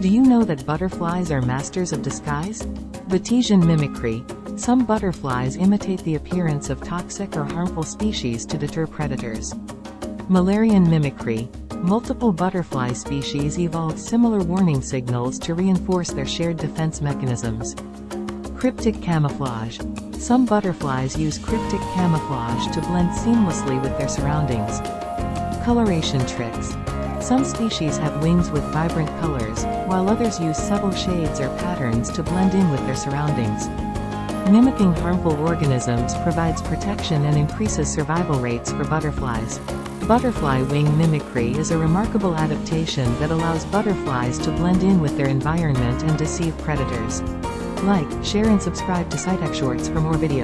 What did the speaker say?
Do you know that butterflies are masters of disguise? Batesian mimicry. Some butterflies imitate the appearance of toxic or harmful species to deter predators. Müllerian mimicry. Multiple butterfly species evolved similar warning signals to reinforce their shared defense mechanisms. Cryptic camouflage. Some butterflies use cryptic camouflage to blend seamlessly with their surroundings. Coloration tricks. Some species have wings with vibrant colors, while others use subtle shades or patterns to blend in with their surroundings. Mimicking harmful organisms provides protection and increases survival rates for butterflies. Butterfly wing mimicry is a remarkable adaptation that allows butterflies to blend in with their environment and deceive predators. Like, share and subscribe to SciTech Shorts for more videos.